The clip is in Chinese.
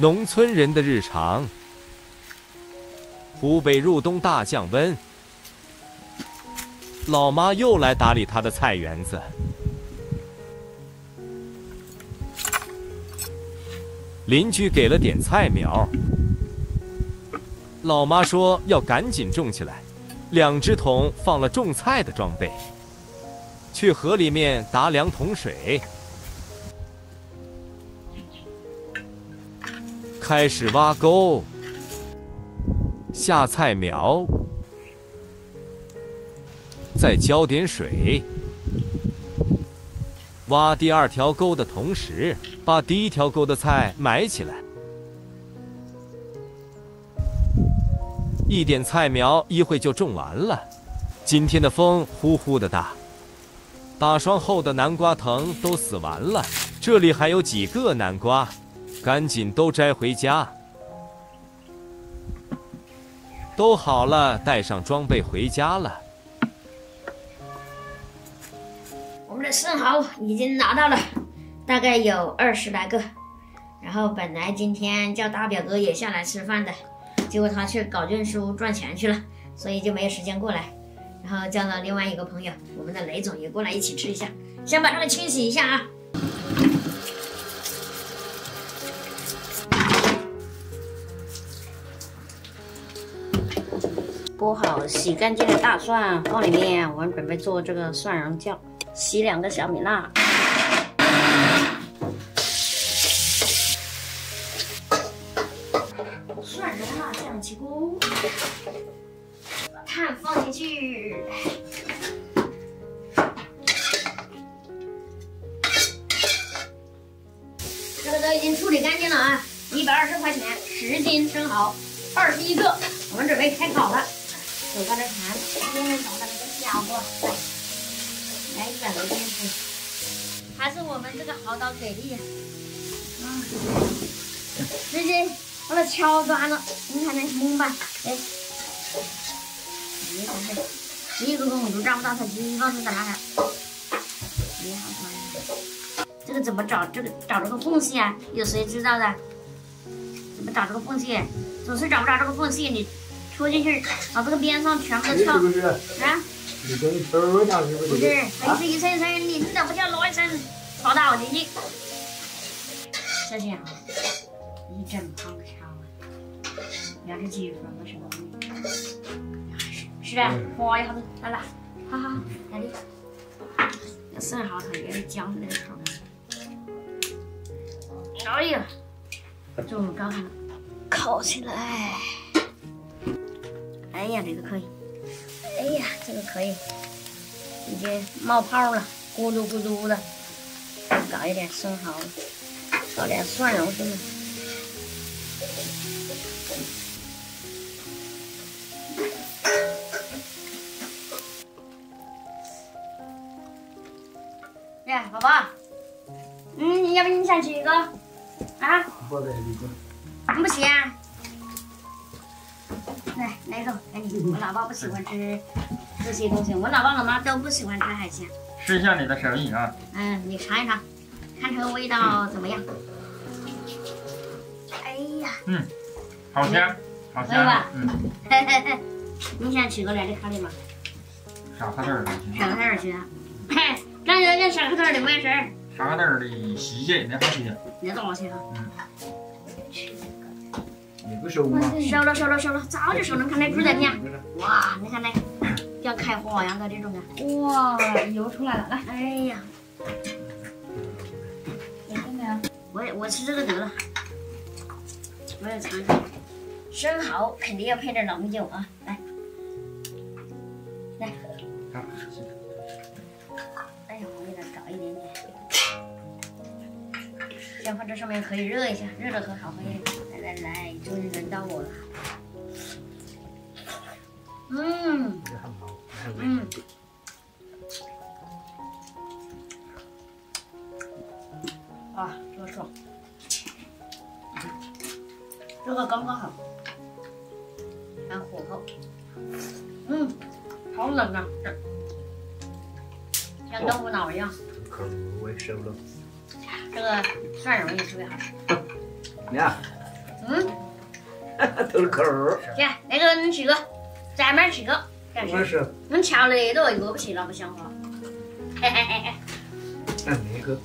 农村人的日常。湖北入冬大降温，老妈又来打理她的菜园子。邻居给了点菜苗，老妈说要赶紧种起来。两只桶放了种菜的装备，去河里面打两桶水，开始挖沟，下菜苗，再浇点水。挖第二条沟的同时，把第一条沟的菜埋起来。一点菜苗一会就种完了。今天的风呼呼的大，打霜后的南瓜藤都死完了。这里还有几个南瓜，赶紧都摘回家。都好了，带上装备回家了。我们的生蚝已经拿到了，大概有二十来个。然后本来今天叫大表哥也下来吃饭的。结果他去搞运输赚钱去了，所以就没有时间过来。然后叫了另外一个朋友，我们的雷总也过来一起吃一下。先把它们清洗一下啊。剥好洗干净的大蒜放里面，我们准备做这个蒜蓉酱。洗两个小米辣。蒜蓉辣酱起锅，把碳放进去。这个都已经处理干净了啊！一百二十块钱，十斤生蚝，二十一个。我们准备开烤了。手上的盘，今天找的那个小锅，来一百多斤去。还是我们这个蚝刀给力啊！直接。把它敲断了，你看那蒙吧，哎，你看这几个工都找不到它，地方是在哪儿？你好这个怎么找？这个找这个缝隙啊？有谁知道的？怎么找这个缝隙？总是找不着这个缝隙，你戳进去，把这个边上全部都敲。啊？你跟头下去不是？不是，它是一层一层，你怎么叫拉一层，把倒进去？小心啊！一整胖的敲啊！两只鸡分不是吗？是的，划一下子，来来，好好，来里，要生蚝头，也是姜的那个哎呀，这么高了，烤起来！哎呀，这个可以！哎呀，这个可以，已经冒泡了，咕嘟咕嘟的。搞一点生蚝，搞点蒜蓉什么。哎，宝宝，嗯，要不你想吃一个？啊？不得一个。不行。来，来一口，给你。我老爸不喜欢吃这些东西，我老爸老妈都不喜欢吃海鲜。试一下你的手艺啊。嗯，你尝一尝，看这个味道怎么样？哎呀。嗯，好香，好香。吧？嗯。嘿嘿嘿，你想吃个来的咖喱吗？啥咖喱儿？啥咖喱儿去啊？嘿。那要要沙克蛋的没事儿，沙克蛋的细节那好些，那多少钱啊？嗯，收了收了收了，早就收了，看那猪在片，哇，你看那像开花样的这种的，哇，油出来了，来，哎呀，你看没有？我我吃这个得了，我也尝尝，生蚝肯定要配点老米酒啊，来，来。哎呀，我给他搞一点点。先放这上面可以热一下，热了喝好喝一点。来来来，终于轮到我了。嗯，嗯，啊，这个爽，这个刚刚好，还火候。嗯，好冷啊，像豆腐脑一样。口味熟了。这个蒜蓉也特别好吃。你看，嗯，都是口儿。姐，那个你去个，咱们去个，干是你瞧那多一个不去了，不像话。嘿嘿嘿嘿。那那个